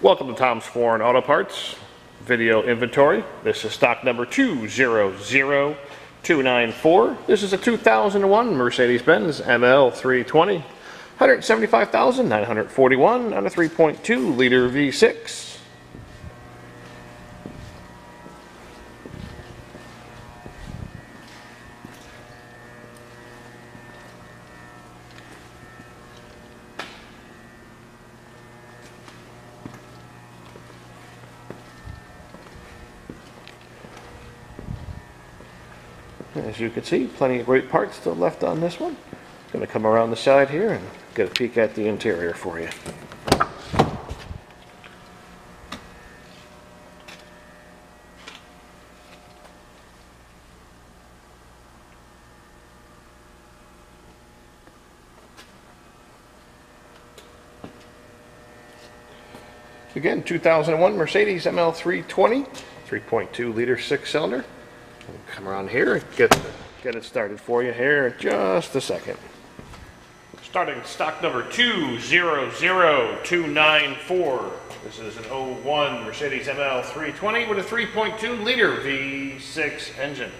Welcome to Tom's Foreign Auto Parts video inventory. This is stock number 200294. This is a 2001 Mercedes-Benz ML320. 175,941 on a 3.2 liter V6. As you can see, plenty of great parts still left on this one. Going to come around the side here and get a peek at the interior for you. Again, 2001 Mercedes ML320, 3.2 liter six cylinder. Come around here and get, get it started for you here in just a second. Starting stock number 200294. This is an 01 Mercedes ML 320 with a 3.2 liter V6 engine.